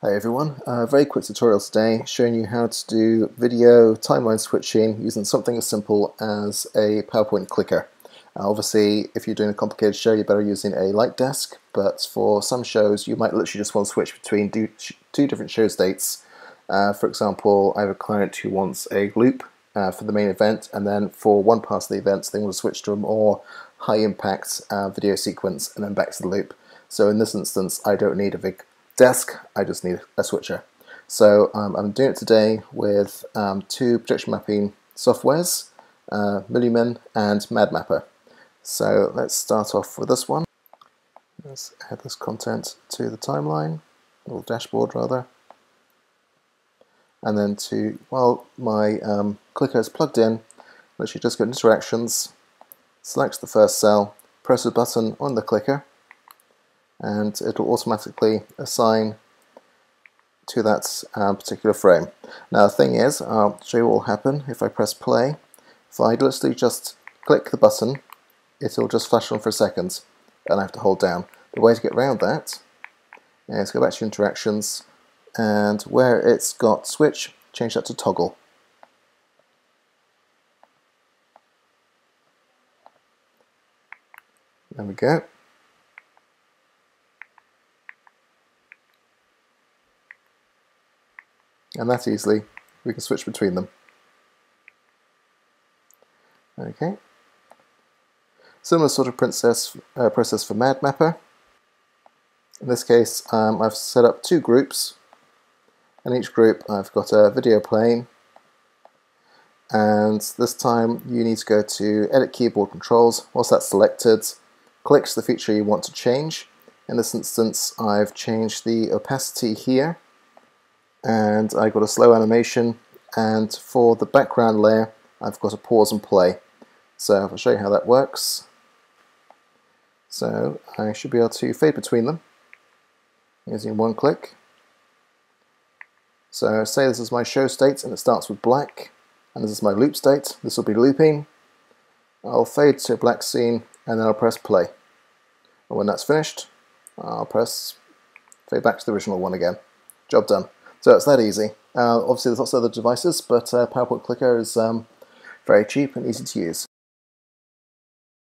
Hi everyone, a very quick tutorial today showing you how to do video timeline switching using something as simple as a PowerPoint clicker. Uh, obviously if you're doing a complicated show you're better using a light desk but for some shows you might literally just want to switch between two different show states. Uh, for example I have a client who wants a loop uh, for the main event and then for one part of the event they want to switch to a more high impact uh, video sequence and then back to the loop. So in this instance I don't need a big desk, I just need a switcher. So um, I'm doing it today with um, two projection mapping softwares, uh, Millumin and MadMapper. So let's start off with this one. Let's add this content to the timeline, or dashboard rather. And then to, while my um, clicker is plugged in, literally just go to interactions, select the first cell, press a button on the clicker, and it'll automatically assign to that uh, particular frame. Now the thing is, I'll show you what will happen if I press play. If I literally just click the button, it'll just flash on for a second and I have to hold down. The way to get around that is go back to interactions and where it's got switch, change that to toggle. There we go. And that easily we can switch between them. Okay. Similar sort of process, uh, process for MadMapper. In this case, um, I've set up two groups, In each group I've got a video playing, and this time you need to go to Edit Keyboard Controls. Once that's selected, click the feature you want to change. In this instance, I've changed the opacity here and I got a slow animation and for the background layer I've got a pause and play. So I'll show you how that works. So I should be able to fade between them using one click. So say this is my show state and it starts with black and this is my loop state. This will be looping. I'll fade to a black scene and then I'll press play. And when that's finished I'll press fade back to the original one again. Job done so it's that easy. Uh, obviously there's lots of other devices, but uh, PowerPoint Clicker is um, very cheap and easy to use.